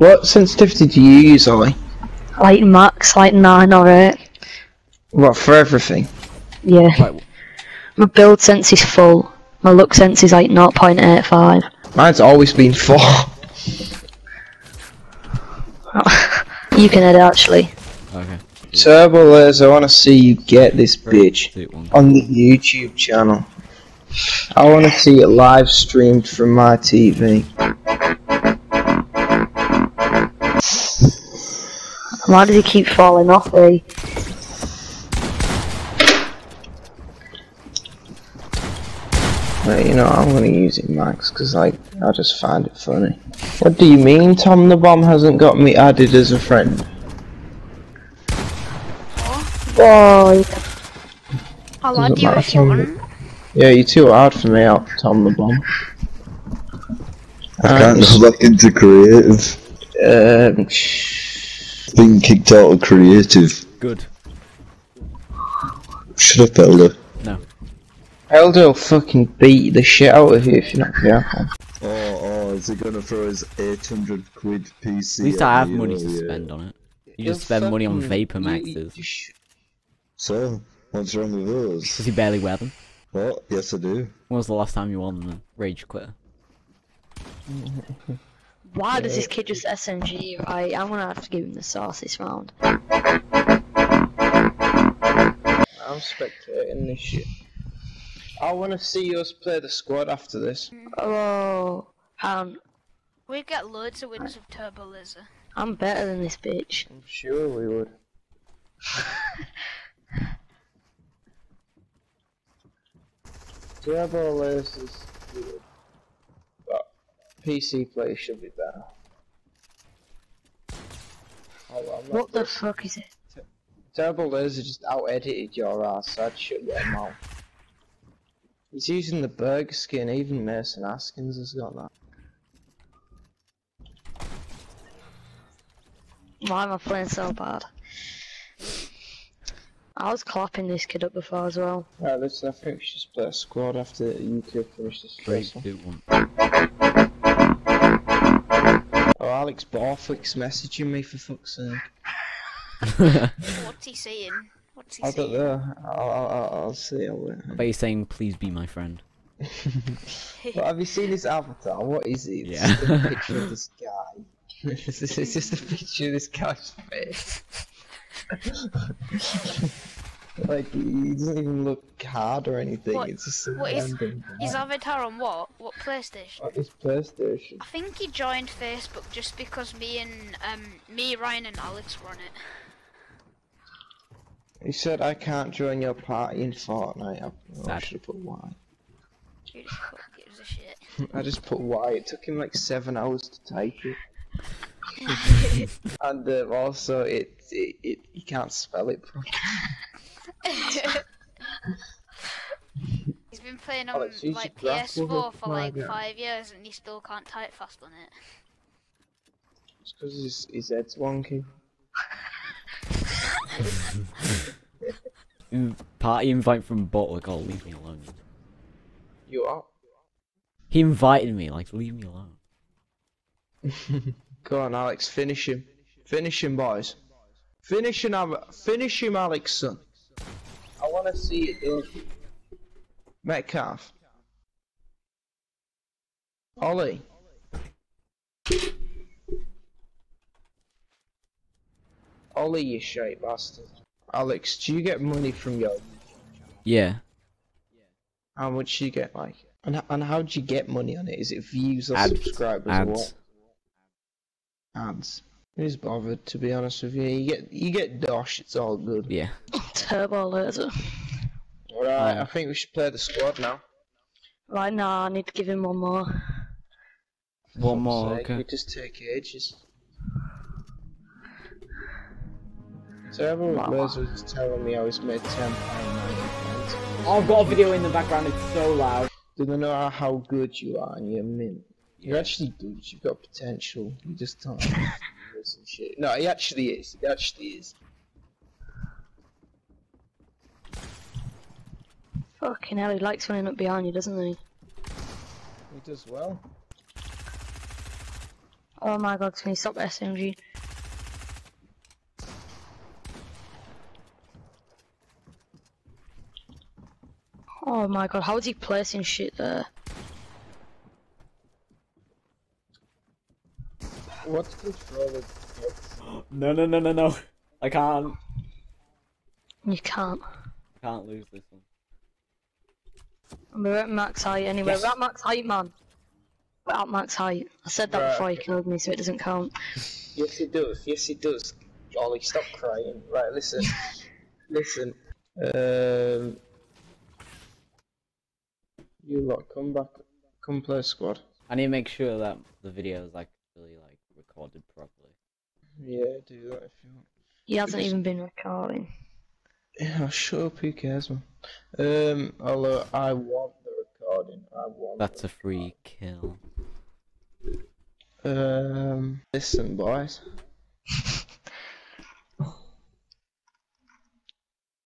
What sensitivity do you use, Ollie? Like max, like 9 or 8. What, for everything? Yeah. Like, My build sense is full. My look sense is like 0.85. Mine's always been 4. you can edit actually. okay. TurboLazer, I want to see you get this bitch on the YouTube channel. I want to see it live streamed from my TV. Why does he keep falling off, eh? But, you know, I'm going to use it max because like, I just find it funny. What do you mean Tom the Bomb hasn't got me added as a friend? Boy. I'll Doesn't add you matter, if you Tom. want. Yeah, you're too hard for me out, Tom the Bomb. I can't Um, go back into creative. Um, sh- Being kicked out of creative. Good. Shut up, Elder. No. Elder will fucking beat the shit out of you if you're not careful. Oh, oh, is he gonna throw his 800 quid PC? At least at I have money to yeah. spend on it. You just spend money on fucking- VaporMaxes. So, what's wrong with those? Because you barely wear them. What? Yes, I do. When was the last time you wore them? Rage quitter. Why does this kid just SMG? Right, I'm gonna have to give him the sauce this round. I'm spectating this shit. I want to see us play the squad after this. Oh, um, We get loads of wins with TurboLazer. I'm better than this bitch. I'm sure we would. TurboLazers good, but PC play should be better. Oh, well, What the good. fuck is it? TurboLazer just out edited your ass, so I'd shut your mouth. He's using the burger skin, even Mason Askins has got that. Why am I playing so bad? I was clapping this kid up before as well. Right, listen, I think we should just play a squad after you two finish this Three, first one. Alex Borthwick's messaging me for fuck's sake. What's he saying? What's he I don't saying? know. I'll, I'll, I'll, I'll see. I'll wait. I bet he's saying, please be my friend. But have you seen his avatar? What is it? It's Yeah. just a picture of this guy. it's, just, it's just a picture of this guy's face. Like he doesn't even look hard or anything. What- It's just some what is- random guy. His avatar on what? What PlayStation? Like his PlayStation. I think he joined Facebook just because me and um me, Ryan, and Alex were on it. He said, "I can't join your party in Fortnite." I, oh, I Sad. should have put Y. Who the fuck gives a shit? I just put Y. It took him like seven hours to type it. and uh, also, it, it, it he can't spell it properly. He's been playing on Alex, like PS4 for like guy. five years and he still can't type fast on it. It's because his, his head's wonky. Party invite from Butler, oh, leave me alone. You are? He invited me, like, leave me alone. Go on, Alex. Finish him. Finish him, boys. Finish him, Al- finish him, Alex, son. I want to see it done. Metcalf. Ollie. Ollie, you shite bastard. Alex, do you get money from your? Yeah. How much do you get, like? And, and how do you get money on it? Is it views or Ads. subscribers or what? Ads. Who's bothered? To be honest with you, you get you get dosh. It's all good. Yeah. TurboLazer. All right. I think we should play the squad now. Right now, I need to give him one more. One more, sake, okay. It just take ages. So everyone Wow. was was telling me I was made ten pound Oh, I've got a video in the background, it's so loud. Do they know how good you are and you're mint? You're actually good. You've got potential. You just don't. use and. No, he actually is. He actually is. Fucking hell, he likes running up behind you, doesn't he? He does well. Oh my god, can you stop SMG? Oh my god, how is he placing shit there? What's controller? No, no, no, no, no. I can't. You can't. Can't lose this one. We're at max height anyway. Yes. We're at max height, man. We're at max height. I said that Right. before he killed me, so it doesn't count. Yes, it does. Yes, it does. Ollie, stop crying. Right, listen. listen. Um, you lot, come back. Come play squad. I need to make sure that the video is like really like recorded properly. Yeah, do that if you want. He hasn't even been recording. Yeah, shut up. Who cares, man? Um, although I want the recording. I want. That's a free kill. Um, listen, boys.